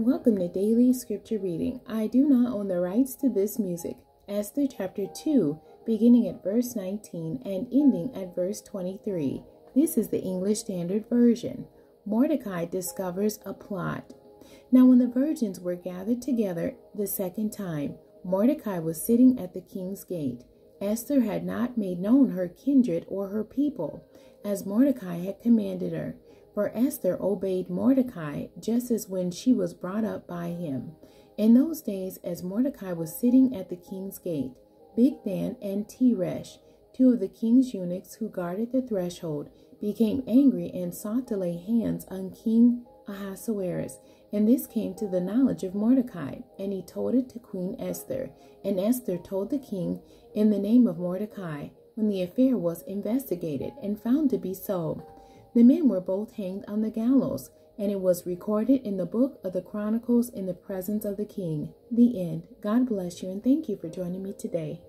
Welcome to Daily Scripture Reading. I do not own the rights to this music. Esther chapter 2, beginning at verse 19 and ending at verse 23. This is the English Standard Version. Mordecai discovers a plot. Now, when the virgins were gathered together the second time, Mordecai was sitting at the king's gate. Esther had not made known her kindred or her people, as Mordecai had commanded her. For Esther obeyed Mordecai just as when she was brought up by him. In those days, as Mordecai was sitting at the king's gate, Bigthan and Teresh, two of the king's eunuchs who guarded the threshold, became angry and sought to lay hands on King Ahasuerus. And this came to the knowledge of Mordecai, and he told it to Queen Esther. And Esther told the king in the name of Mordecai, when the affair was investigated and found to be so. The men were both hanged on the gallows, and it was recorded in the book of the Chronicles in the presence of the king. The end. God bless you, and thank you for joining me today.